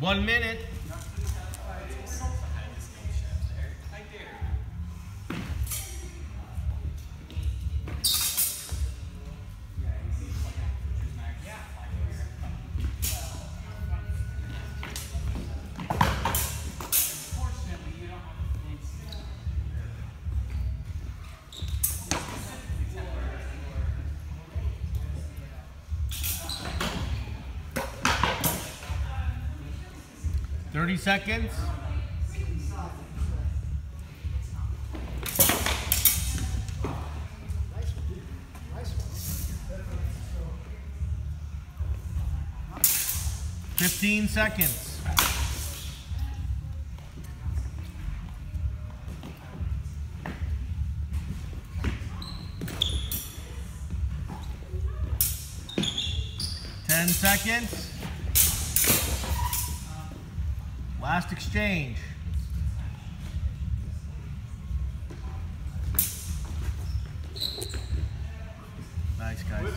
One minute. Thirty seconds. Fifteen seconds. Ten seconds. Last exchange. Nice, guys.